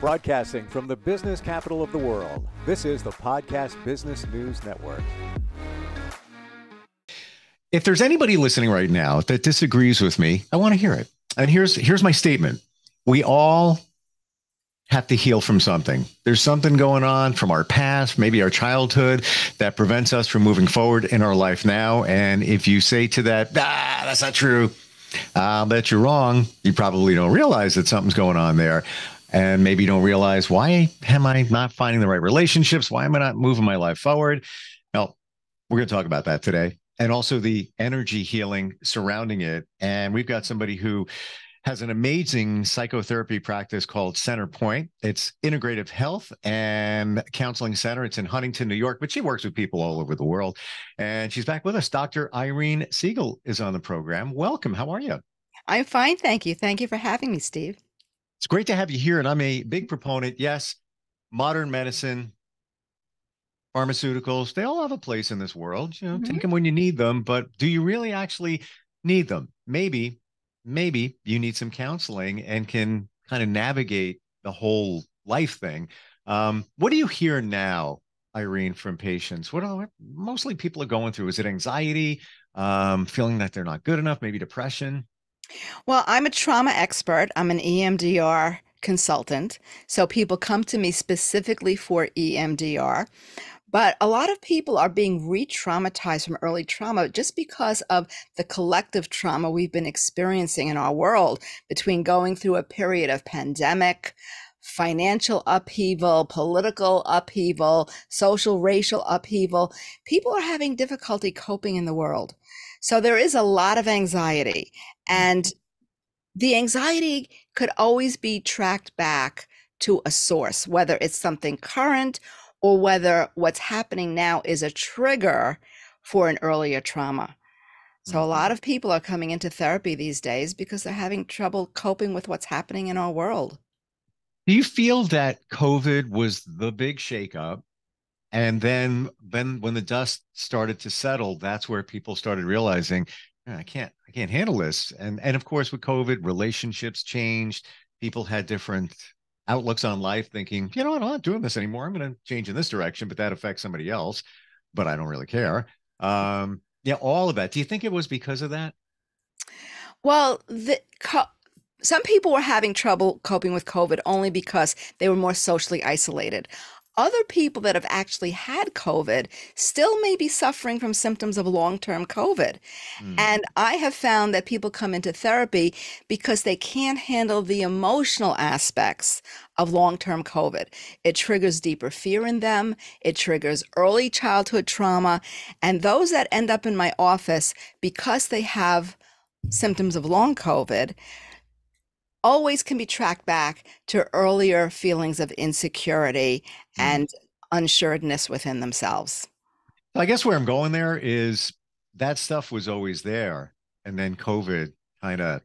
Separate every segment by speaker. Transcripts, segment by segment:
Speaker 1: Broadcasting from the business capital of the world, this is the Podcast Business News Network.
Speaker 2: If there's anybody listening right now that disagrees with me, I want to hear it. And here's here's my statement. We all have to heal from something. There's something going on from our past, maybe our childhood, that prevents us from moving forward in our life now. And if you say to that, ah, that's not true, I'll bet you're wrong. You probably don't realize that something's going on there. And maybe you don't realize why am I not finding the right relationships? Why am I not moving my life forward? Well, we're going to talk about that today and also the energy healing surrounding it. And we've got somebody who has an amazing psychotherapy practice called Center Point. It's integrative health and counseling center. It's in Huntington, New York, but she works with people all over the world. And she's back with us. Dr. Irene Siegel is on the program. Welcome. How are you?
Speaker 3: I'm fine. Thank you. Thank you for having me, Steve.
Speaker 2: It's great to have you here. And I'm a big proponent. Yes, modern medicine, pharmaceuticals, they all have a place in this world. You know, mm-hmm. take them when you need them, but do you really actually need them? Maybe maybe you need some counseling and can kind of navigate the whole life thing. Um, what do you hear now, Irene, from patients? What are mostly people are going through? Is it anxiety, um, feeling that they're not good enough, maybe depression?
Speaker 3: Well, I'm a trauma expert. I'm an EMDR consultant. So people come to me specifically for EMDR. But a lot of people are being re traumatized from early trauma just because of the collective trauma we've been experiencing in our world between going through a period of pandemic, financial upheaval, political upheaval, social, racial upheaval. People are having difficulty coping in the world. So there is a lot of anxiety. And the anxiety could always be tracked back to a source, whether it's something current or whether what's happening now is a trigger for an earlier trauma. So, a lot mm-hmm. of people are coming into therapy these days because they're having trouble coping with what's happening in our world.
Speaker 2: Do you feel that COVID was the big shakeup? And then, then when the dust started to settle, that's where people started realizing, I can't, I can't handle this. And and of course, with COVID, relationships changed. People had different outlooks on life thinking, you know what, I'm not doing this anymore. I'm going to change in this direction, but that affects somebody else, but I don't really care. Um, yeah, all of that. Do you think it was because of that?
Speaker 3: Well, the, co- some people were having trouble coping with COVID only because they were more socially isolated other people that have actually had COVID still may be suffering from symptoms of long term COVID. Mm. And I have found that people come into therapy because they can't handle the emotional aspects of long term COVID. It triggers deeper fear in them, it triggers early childhood trauma. And those that end up in my office because they have symptoms of long COVID always can be tracked back to earlier feelings of insecurity mm. and unsureness within themselves.
Speaker 2: I guess where I'm going there is that stuff was always there. And then COVID kind of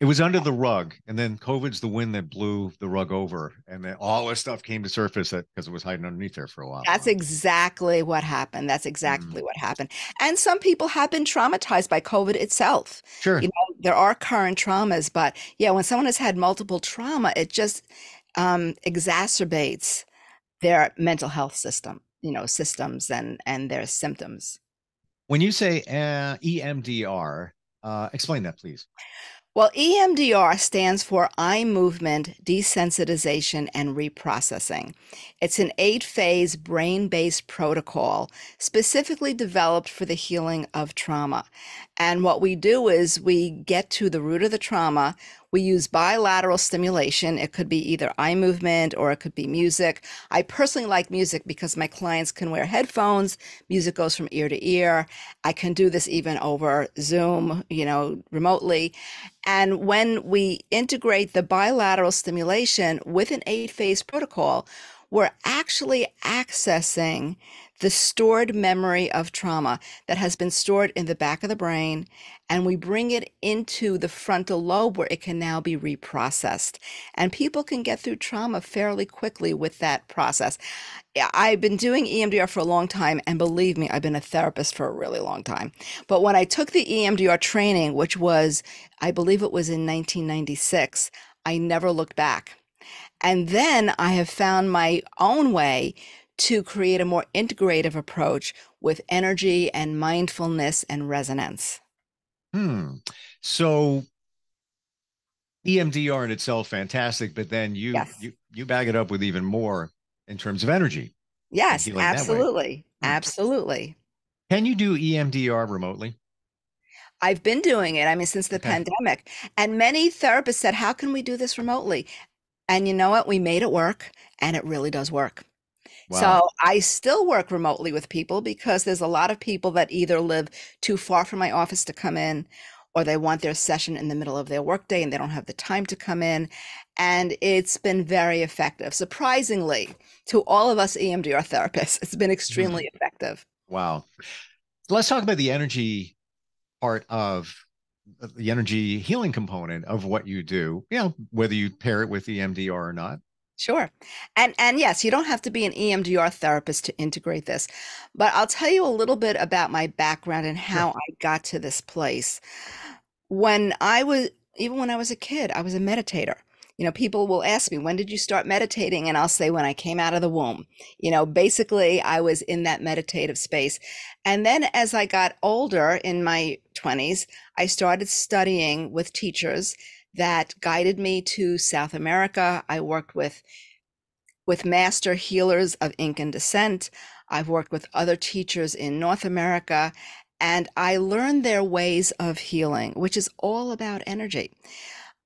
Speaker 2: it was under the rug and then covid's the wind that blew the rug over and then all this stuff came to surface because it was hiding underneath there for a while
Speaker 3: that's exactly what happened that's exactly mm. what happened and some people have been traumatized by covid itself
Speaker 2: sure
Speaker 3: you know there are current traumas but yeah when someone has had multiple trauma it just um, exacerbates their mental health system you know systems and and their symptoms.
Speaker 2: When you say uh, emdr uh, explain that please
Speaker 3: well, EMDR stands for eye movement desensitization and reprocessing. It's an eight phase brain based protocol specifically developed for the healing of trauma. And what we do is we get to the root of the trauma. We use bilateral stimulation. It could be either eye movement or it could be music. I personally like music because my clients can wear headphones. Music goes from ear to ear. I can do this even over Zoom, you know, remotely. And when we integrate the bilateral stimulation with an eight phase protocol, we're actually accessing the stored memory of trauma that has been stored in the back of the brain, and we bring it into the frontal lobe where it can now be reprocessed. And people can get through trauma fairly quickly with that process. I've been doing EMDR for a long time, and believe me, I've been a therapist for a really long time. But when I took the EMDR training, which was, I believe it was in 1996, I never looked back. And then I have found my own way to create a more integrative approach with energy and mindfulness and resonance.
Speaker 2: Hmm. So EMDR in itself fantastic, but then you
Speaker 3: Yes.
Speaker 2: you you back it up with even more in terms of energy.
Speaker 3: Yes,
Speaker 2: healing that way.
Speaker 3: absolutely.
Speaker 2: Hmm.
Speaker 3: Absolutely.
Speaker 2: Can you do EMDR remotely?
Speaker 3: I've been doing it, I mean, since the
Speaker 2: Okay.
Speaker 3: pandemic. And many therapists said, How can we do this remotely? And you know what? We made it work, and it really does work.
Speaker 2: Wow.
Speaker 3: So I still work remotely with people because there's a lot of people that either live too far from my office to come in or they want their session in the middle of their workday and they don't have the time to come in. And it's been very effective. Surprisingly, to all of us EMDR therapists, it's been extremely effective.
Speaker 2: Wow. Let's talk about the energy part of uh, the energy healing component of what you do. You know, whether you pair it with EMDR or not.
Speaker 3: Sure. And and yes, you don't have to be an EMDR therapist to integrate this. But I'll tell you a little bit about my background and how I got to this place. When I was even when I was a kid, I was a meditator. You know, people will ask me, when did you start meditating? And I'll say, when I came out of the womb. You know, basically, I was in that meditative space. And then as I got older in my 20s, I started studying with teachers that guided me to South America. I worked with with master healers of Incan descent. I've worked with other teachers in North America, and I learned their ways of healing, which is all about energy.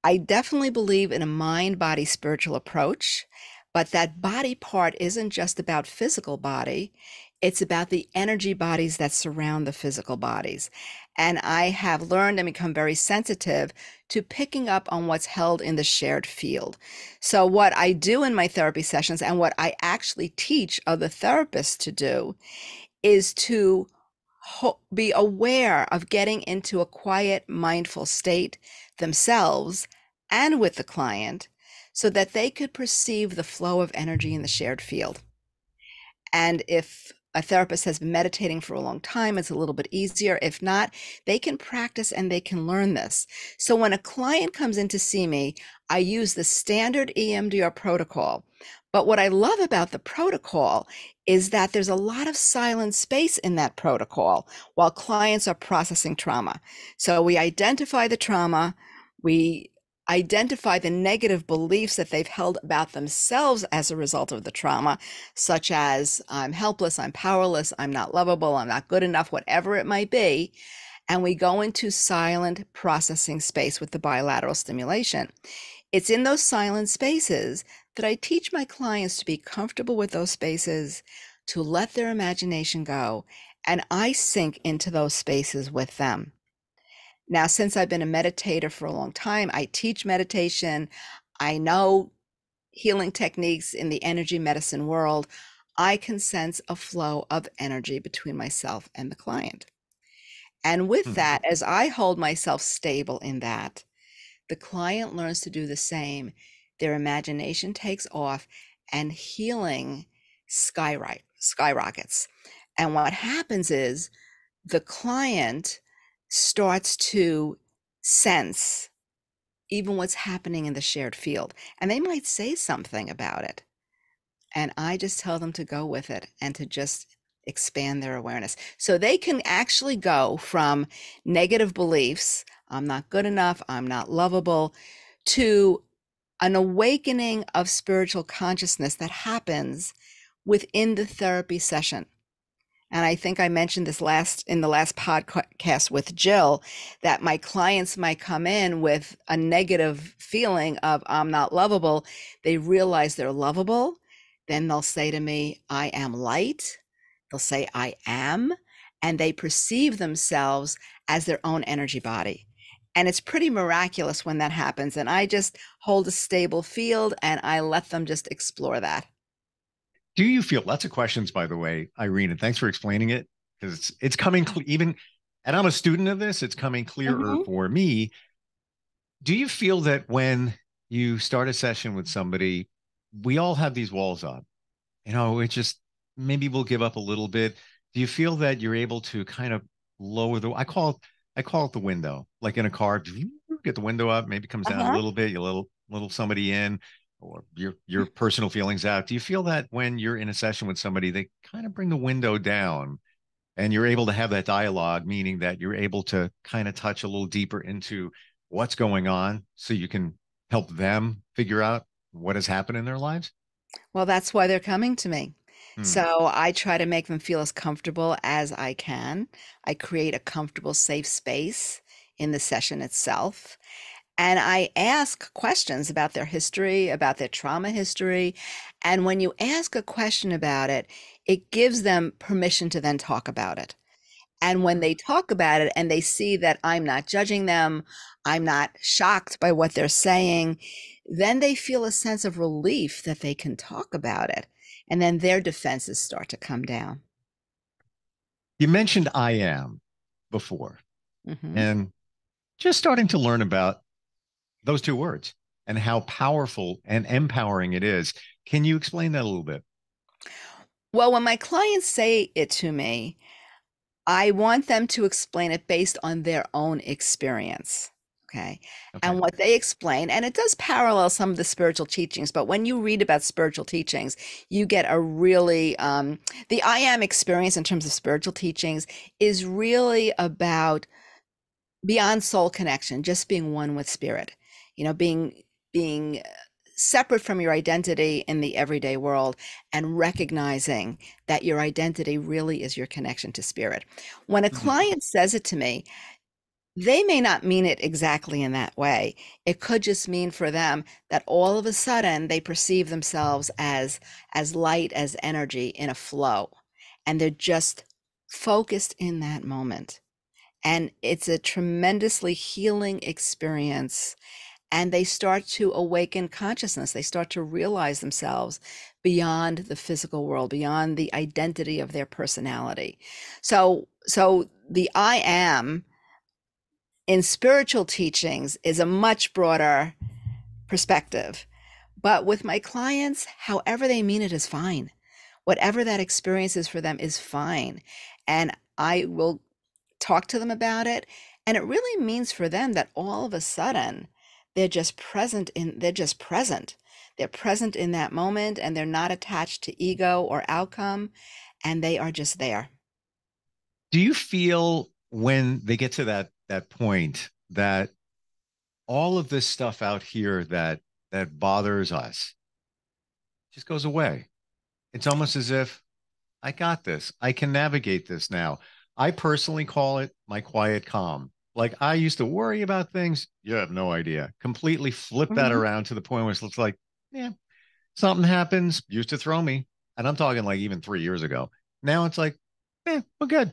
Speaker 3: I definitely believe in a mind body spiritual approach, but that body part isn't just about physical body, it's about the energy bodies that surround the physical bodies. And I have learned and become very sensitive to picking up on what's held in the shared field. So, what I do in my therapy sessions and what I actually teach other therapists to do is to be aware of getting into a quiet, mindful state themselves and with the client so that they could perceive the flow of energy in the shared field. And if a therapist has been meditating for a long time, it's a little bit easier. If not, they can practice and they can learn this. So when a client comes in to see me, I use the standard EMDR protocol. But what I love about the protocol is that there's a lot of silent space in that protocol while clients are processing trauma. So we identify the trauma, we identify the negative beliefs that they've held about themselves as a result of the trauma, such as I'm helpless, I'm powerless, I'm not lovable, I'm not good enough, whatever it might be. And we go into silent processing space with the bilateral stimulation. It's in those silent spaces that I teach my clients to be comfortable with those spaces, to let their imagination go, and I sink into those spaces with them. Now, since I've been a meditator for a long time, I teach meditation. I know healing techniques in the energy medicine world. I can sense a flow of energy between myself and the client. And with
Speaker 2: Mhm.
Speaker 3: that, as I hold myself stable in that, the client learns to do the same. Their imagination takes off and healing skyrock- skyrockets. And what happens is the client starts to sense even what's happening in the shared field. And they might say something about it. And I just tell them to go with it and to just expand their awareness. So they can actually go from negative beliefs, I'm not good enough, I'm not lovable, to an awakening of spiritual consciousness that happens within the therapy session. And I think I mentioned this last in the last podcast with Jill that my clients might come in with a negative feeling of I'm not lovable. They realize they're lovable. Then they'll say to me, I am light. They'll say, I am. And they perceive themselves as their own energy body. And it's pretty miraculous when that happens. And I just hold a stable field and I let them just explore that.
Speaker 2: Do you feel lots of questions, by the way, Irene, and thanks for explaining it because it's it's coming cle even, and I'm a student of this. It's coming clearer
Speaker 3: Mhm.
Speaker 2: for me. Do you feel that when you start a session with somebody, we all have these walls up? You know, it just maybe we'll give up a little bit. Do you feel that you're able to kind of lower the? I call it I call it the window, like in a car. Get the window up, maybe comes down
Speaker 3: Uh-huh.
Speaker 2: a little bit. You little little somebody in. Or your your personal feelings out. Do you feel that when you're in a session with somebody, they kind of bring the window down and you're able to have that dialogue, meaning that you're able to kind of touch a little deeper into what's going on so you can help them figure out what has happened in their lives?
Speaker 3: Well, that's why they're coming to me.
Speaker 2: Hmm.
Speaker 3: So I try to make them feel as comfortable as I can. I create a comfortable, safe space in the session itself. And I ask questions about their history, about their trauma history. And when you ask a question about it, it gives them permission to then talk about it. And when they talk about it and they see that I'm not judging them, I'm not shocked by what they're saying, then they feel a sense of relief that they can talk about it. And then their defenses start to come down.
Speaker 2: You mentioned I am before,
Speaker 3: Mhm.
Speaker 2: and just starting to learn about those two words and how powerful and empowering it is. Can you explain that a little bit?
Speaker 3: Well, when my clients say it to me, I want them to explain it based on their own experience. Okay.
Speaker 2: Okay.
Speaker 3: And what they explain, and it does parallel some of the spiritual teachings, but when you read about spiritual teachings, you get a really, um, the I am experience in terms of spiritual teachings is really about beyond soul connection, just being one with spirit, you know, being, being separate from your identity in the everyday world and recognizing that your identity really is your connection to spirit. When a
Speaker 2: Mhm.
Speaker 3: client says it to me, they may not mean it exactly in that way. It could just mean for them that all of a sudden they perceive themselves as as light as energy in a flow and they're just focused in that moment. And it's a tremendously healing experience and they start to awaken consciousness. They start to realize themselves beyond the physical world, beyond the identity of their personality. So so the I am in spiritual teachings is a much broader perspective. But with my clients, however they mean it is fine. Whatever that experience is for them is fine. And I will talk to them about it. And it really means for them that all of a sudden they're just present in they're just present. They're present in that moment and they're not attached to ego or outcome and they are just there.
Speaker 2: Do you feel when they get to that that point that all of this stuff out here that that bothers us just goes away? It's almost as if I got this. I can navigate this now. I personally call it my quiet calm. Like I used to worry about things. You have no idea. Completely flip that
Speaker 3: Mhm.
Speaker 2: around to the point where it's like, yeah, something happens, used to throw me. And I'm talking like even three years ago. Now it's like, eh, we're good.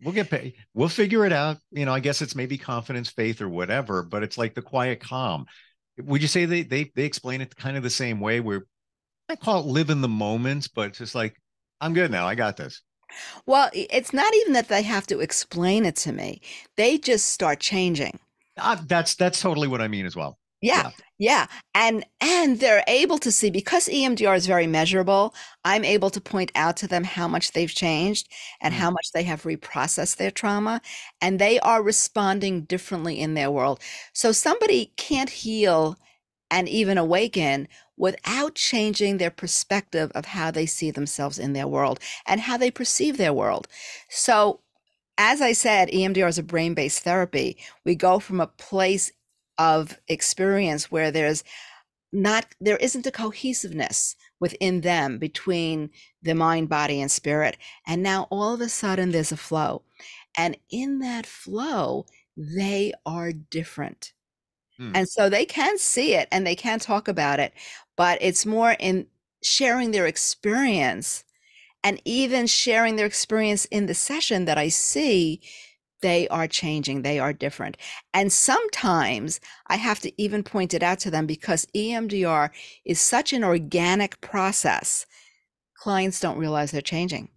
Speaker 2: We'll get paid. We'll figure it out. You know, I guess it's maybe confidence, faith, or whatever, but it's like the quiet calm. Would you say they they they explain it kind of the same way where I call it live in the moment, but it's just like, I'm good now. I got this.
Speaker 3: Well, it's not even that they have to explain it to me. They just start changing.
Speaker 2: Uh, that's that's totally what I mean as well.
Speaker 3: Yeah, yeah. And and they're able to see because EMDR is very measurable, I'm able to point out to them how much they've changed and
Speaker 2: Mm.
Speaker 3: how much they have reprocessed their trauma and they are responding differently in their world. So somebody can't heal and even awaken without changing their perspective of how they see themselves in their world and how they perceive their world. So as I said, EMDR is a brain-based therapy. We go from a place of experience where there's not there isn't a cohesiveness within them between the mind body and spirit and now all of a sudden there's a flow and in that flow they are different
Speaker 2: Hmm.
Speaker 3: and so they can see it and they can talk about it but it's more in sharing their experience and even sharing their experience in the session that i see they are changing they are different and sometimes i have to even point it out to them because emdr is such an organic process clients don't realize they're changing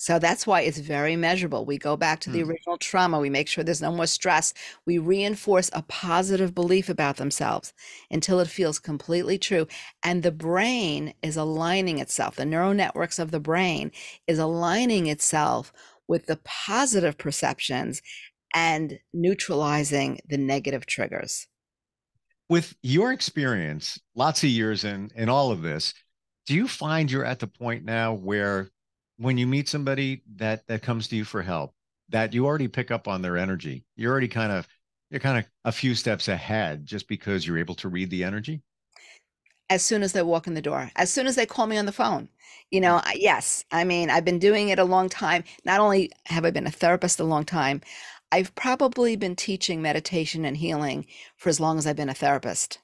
Speaker 3: so that's why it's very measurable we go back to the
Speaker 2: Hmm.
Speaker 3: original trauma we make sure there's no more stress we reinforce a positive belief about themselves until it feels completely true and the brain is aligning itself the neural networks of the brain is aligning itself with the positive perceptions and neutralizing the negative triggers.
Speaker 2: with your experience, lots of years in in all of this, do you find you're at the point now where when you meet somebody that that comes to you for help, that you already pick up on their energy? You're already kind of you're kind of a few steps ahead just because you're able to read the energy?
Speaker 3: As soon as they walk in the door, as soon as they call me on the phone. You know, mm. yes, I mean, I've been doing it a long time. Not only have I been a therapist a long time, I've probably been teaching meditation and healing for as long as I've been a therapist.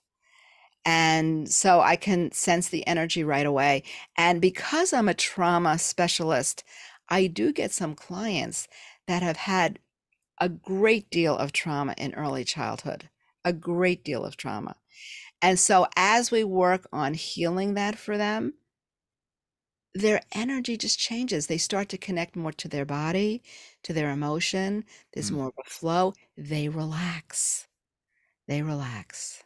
Speaker 3: And so I can sense the energy right away. And because I'm a trauma specialist, I do get some clients that have had a great deal of trauma in early childhood, a great deal of trauma. And so as we work on healing that for them, their energy just changes. They start to connect more to their body, to their emotion. There's
Speaker 2: Mm.
Speaker 3: more of a flow. They relax. They relax.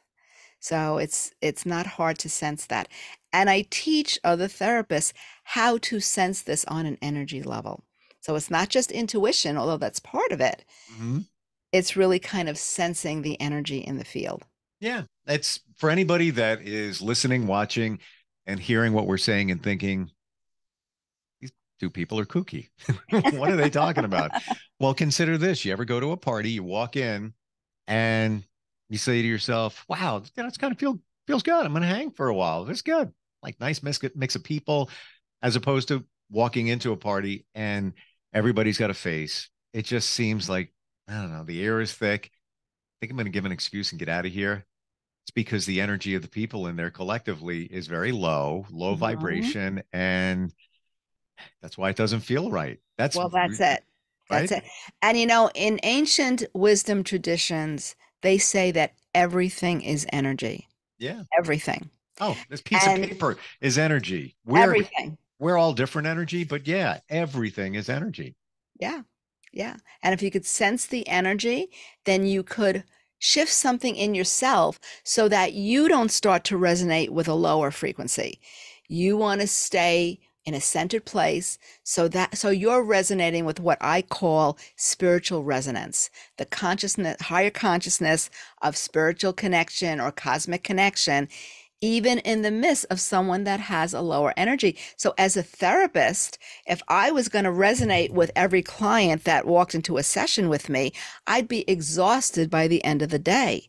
Speaker 3: So it's it's not hard to sense that. And I teach other therapists how to sense this on an energy level. So it's not just intuition, although that's part of it.
Speaker 2: Mhm.
Speaker 3: It's really kind of sensing the energy in the field.
Speaker 2: Yeah, it's for anybody that is listening, watching, and hearing what we're saying and thinking, these two people are kooky. what are they talking about? Well, consider this. You ever go to a party, you walk in and you say to yourself, wow, it's kind of feel feels good. I'm gonna hang for a while. It's good. Like nice mix, mix of people, as opposed to walking into a party and everybody's got a face. It just seems like, I don't know, the air is thick. I think I'm gonna give an excuse and get out of here. It's because the energy of the people in there collectively is very low, low
Speaker 3: Mhm.
Speaker 2: vibration, and that's why it doesn't feel right. That's
Speaker 3: Well, that's
Speaker 2: re-
Speaker 3: it. That's
Speaker 2: right?
Speaker 3: it. And you know, in ancient wisdom traditions, they say that everything is energy.
Speaker 2: Yeah.
Speaker 3: Everything.
Speaker 2: Oh, this piece
Speaker 3: And-
Speaker 2: of paper is energy. We're
Speaker 3: Everything.
Speaker 2: we're all different energy, but yeah, everything is energy.
Speaker 3: Yeah. Yeah. And if you could sense the energy, then you could shift something in yourself so that you don't start to resonate with a lower frequency. You want to stay in a centered place so that so you're resonating with what I call spiritual resonance, the consciousness higher consciousness of spiritual connection or cosmic connection even in the midst of someone that has a lower energy. So, as a therapist, if I was going to resonate with every client that walked into a session with me, I'd be exhausted by the end of the day.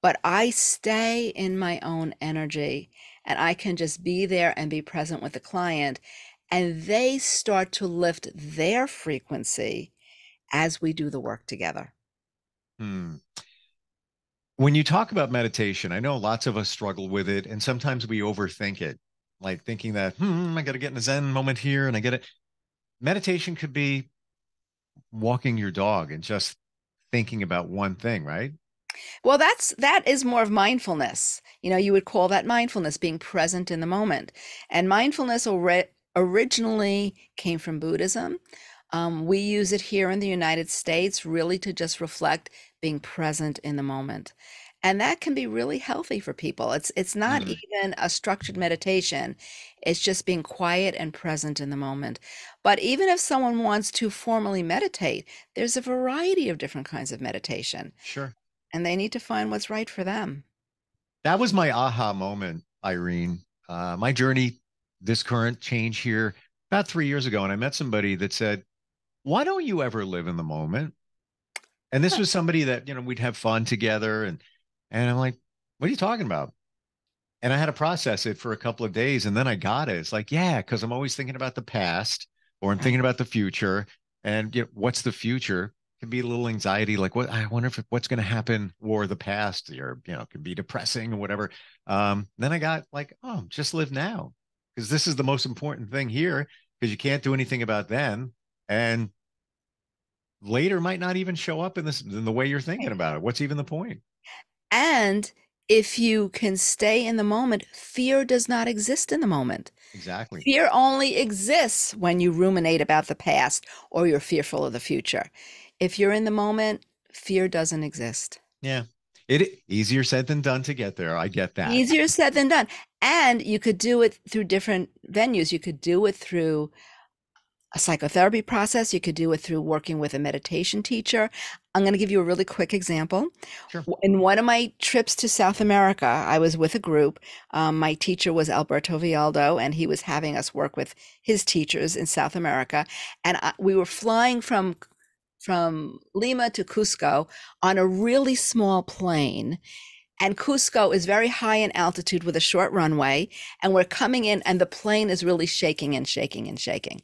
Speaker 3: But I stay in my own energy and I can just be there and be present with the client. And they start to lift their frequency as we do the work together.
Speaker 2: Hmm. When you talk about meditation, I know lots of us struggle with it, and sometimes we overthink it, like thinking that, hmm, I got to get in a Zen moment here, and I get it. Meditation could be walking your dog and just thinking about one thing, right?
Speaker 3: Well, that's that is more of mindfulness. You know, you would call that mindfulness, being present in the moment. And mindfulness ori- originally came from Buddhism. Um, we use it here in the United States really to just reflect being present in the moment. And that can be really healthy for people. It's it's not
Speaker 2: Mm.
Speaker 3: even a structured meditation. It's just being quiet and present in the moment. But even if someone wants to formally meditate, there's a variety of different kinds of meditation
Speaker 2: Sure.
Speaker 3: And they need to find what's right for them.
Speaker 2: That was my aha moment, Irene. Uh, my journey, this current change here, about three years ago, and I met somebody that said, "Why don't you ever live in the moment?" And this was somebody that you know we'd have fun together, and and I'm like, "What are you talking about?" And I had to process it for a couple of days, and then I got it. It's like, yeah, because I'm always thinking about the past, or I'm thinking about the future, and you know, what's the future? Can be a little anxiety, like what I wonder if what's going to happen, or the past, or you know, can be depressing or whatever. Um, then I got like, oh, just live now, because this is the most important thing here, because you can't do anything about then, and later might not even show up in this in the way you're thinking about it. What's even the point?
Speaker 3: And if you can stay in the moment, fear does not exist in the moment.
Speaker 2: Exactly.
Speaker 3: Fear only exists when you ruminate about the past or you're fearful of the future. If you're in the moment, fear doesn't exist.
Speaker 2: Yeah. It easier said than done to get there. I get that.
Speaker 3: Easier said than done. And you could do it through different venues. You could do it through a psychotherapy process. You could do it through working with a meditation teacher. I'm going to give you a really quick example.
Speaker 2: Sure.
Speaker 3: In one of my trips to South America, I was with a group. Um, my teacher was Alberto Villoldo, and he was having us work with his teachers in South America. And I, we were flying from from Lima to Cusco on a really small plane. And Cusco is very high in altitude with a short runway. And we're coming in, and the plane is really shaking and shaking and shaking.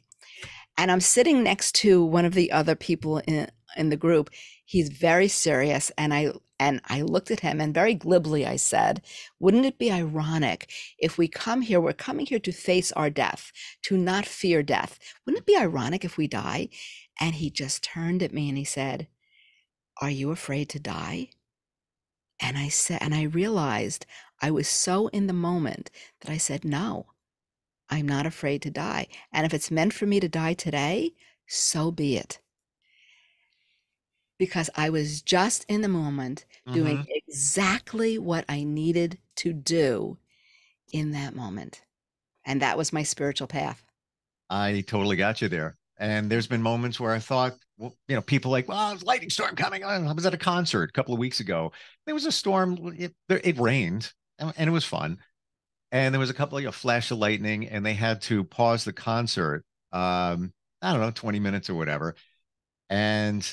Speaker 3: And I'm sitting next to one of the other people in, in the group. He's very serious. And I and I looked at him and very glibly I said, Wouldn't it be ironic if we come here, we're coming here to face our death, to not fear death? Wouldn't it be ironic if we die? And he just turned at me and he said, Are you afraid to die? And I said, and I realized I was so in the moment that I said, No, I'm not afraid to die. And if it's meant for me to die today, so be it. Because I was just in the moment doing
Speaker 2: Mhm.
Speaker 3: exactly what I needed to do in that moment. And that was my spiritual path.
Speaker 2: I totally got you there. And there's been moments where I thought, well, you know, people like, well, there's lightning storm coming on. I was at a concert a couple of weeks ago. There was a storm. It, it rained and, and it was fun. And there was a couple of you know, flash of lightning, and they had to pause the concert. Um, I don't know, 20 minutes or whatever. And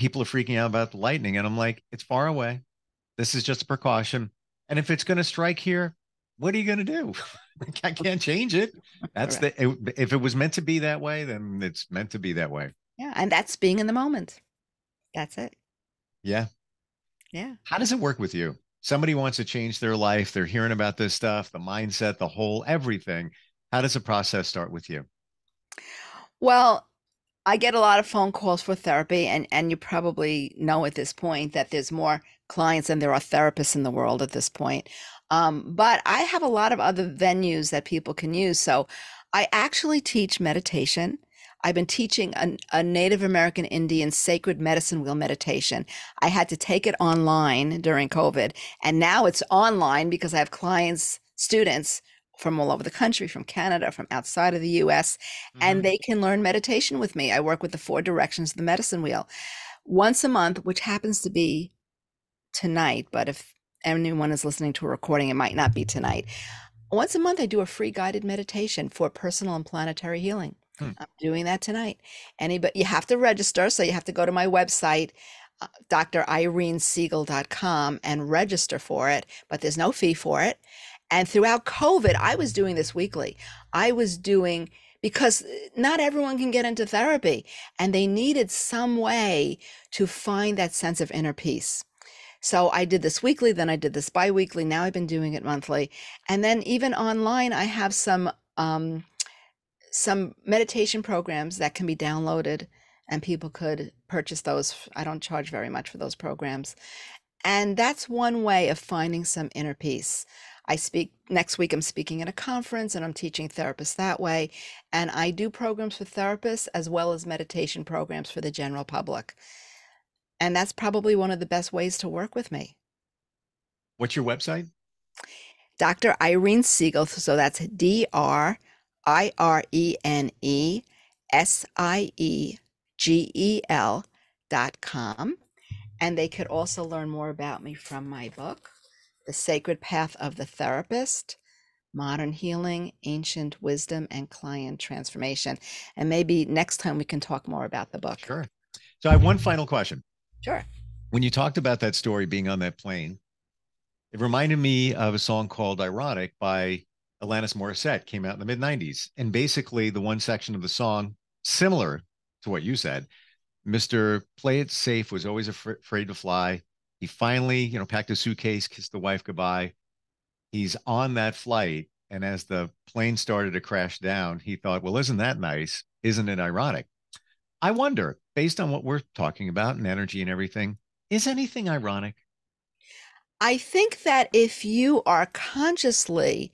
Speaker 2: people are freaking out about the lightning. And I'm like, it's far away. This is just a precaution. And if it's going to strike here, what are you going to do? I can't change it. That's the, it- if it was meant to be that way, then it's meant to be that way.
Speaker 3: Yeah. And that's being in the moment. That's it.
Speaker 2: Yeah.
Speaker 3: Yeah.
Speaker 2: How does it work with you? Somebody wants to change their life. They're hearing about this stuff, the mindset, the whole everything. How does the process start with you?
Speaker 3: Well, I get a lot of phone calls for therapy, and, and you probably know at this point that there's more clients than there are therapists in the world at this point. Um, but I have a lot of other venues that people can use. So I actually teach meditation. I've been teaching a, a Native American Indian sacred medicine wheel meditation. I had to take it online during COVID, and now it's online because I have clients, students from all over the country, from Canada, from outside of the US, and they can learn meditation with me. I work with the four directions of the medicine wheel once a month, which happens to be tonight, but if anyone is listening to a recording, it might not be tonight. Once a month, I do a free guided meditation for personal and planetary healing.
Speaker 2: Hmm.
Speaker 3: I'm doing that tonight. Anybody, you have to register, so you have to go to my website, uh, drirenesiegel.com, and register for it. But there's no fee for it. And throughout COVID, I was doing this weekly. I was doing because not everyone can get into therapy, and they needed some way to find that sense of inner peace. So I did this weekly, then I did this bi-weekly. Now I've been doing it monthly, and then even online, I have some um, some meditation programs that can be downloaded, and people could purchase those. I don't charge very much for those programs, and that's one way of finding some inner peace. I speak next week. I'm speaking at a conference, and I'm teaching therapists that way, and I do programs for therapists as well as meditation programs for the general public. And that's probably one of the best ways to work with me.
Speaker 2: What's your website?
Speaker 3: Dr. Irene Siegel. So that's D R I R E N E S I E G E L dot com. And they could also learn more about me from my book, The Sacred Path of the Therapist Modern Healing, Ancient Wisdom, and Client Transformation. And maybe next time we can talk more about the book.
Speaker 2: Sure. So I have one final question.
Speaker 3: Sure.
Speaker 2: When you talked about that story being on that plane, it reminded me of a song called Ironic by Alanis Morissette, came out in the mid 90s. And basically, the one section of the song, similar to what you said, Mr. Play It Safe was always afraid to fly. He finally, you know, packed his suitcase, kissed the wife goodbye. He's on that flight. And as the plane started to crash down, he thought, well, isn't that nice? Isn't it ironic? I wonder, based on what we're talking about and energy and everything, is anything ironic?
Speaker 3: I think that if you are consciously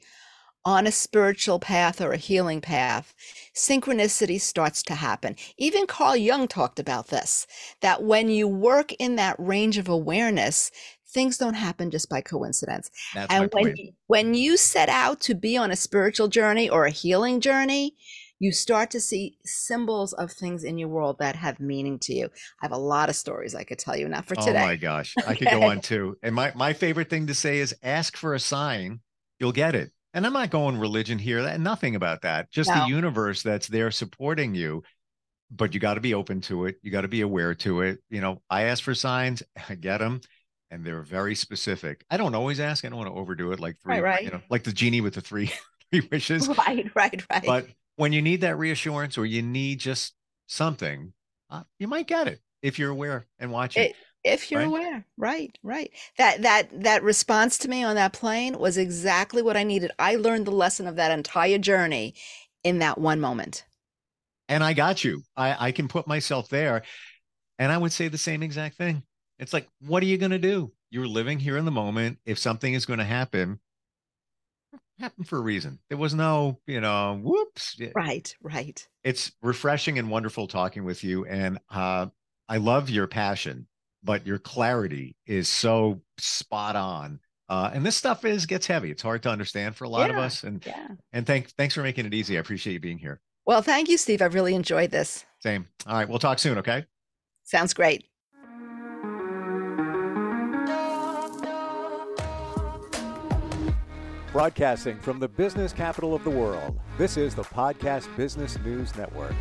Speaker 3: on a spiritual path or a healing path, synchronicity starts to happen. Even Carl Jung talked about this that when you work in that range of awareness, things don't happen just by coincidence.
Speaker 2: That's
Speaker 3: and when
Speaker 2: point.
Speaker 3: when you set out to be on a spiritual journey or a healing journey, you start to see symbols of things in your world that have meaning to you. I have a lot of stories I could tell you now for oh today.
Speaker 2: Oh my gosh, I could go on too. And my my favorite thing to say is ask for a sign, you'll get it. And I'm not going religion here, nothing about that. Just no. the universe that's there supporting you. But you got to be open to it. You got to be aware to it. You know, I ask for signs, I get them and they're very specific. I don't always ask. I don't want to overdo it, like three, right, right. you know, like the genie with the three three wishes.
Speaker 3: Right, right, right.
Speaker 2: But when you need that reassurance or you need just something, uh, you might get it if you're aware and watching. It,
Speaker 3: if you're right? aware, right, right. That that that response to me on that plane was exactly what I needed. I learned the lesson of that entire journey in that one moment.
Speaker 2: And I got you. I I can put myself there, and I would say the same exact thing it's like, what are you going to do? You're living here in the moment. If something is going to happen, happen for a reason. There was no, you know, whoops.
Speaker 3: Right, right.
Speaker 2: It's refreshing and wonderful talking with you. And uh, I love your passion, but your clarity is so spot on. Uh, and this stuff is gets heavy. It's hard to understand for a lot yeah, of us. And yeah. and thanks thanks for making it easy. I appreciate you being here.
Speaker 3: Well, thank you, Steve. I've really enjoyed this.
Speaker 2: Same. All right, we'll talk soon. Okay.
Speaker 3: Sounds great.
Speaker 1: Broadcasting from the business capital of the world, this is the Podcast Business News Network.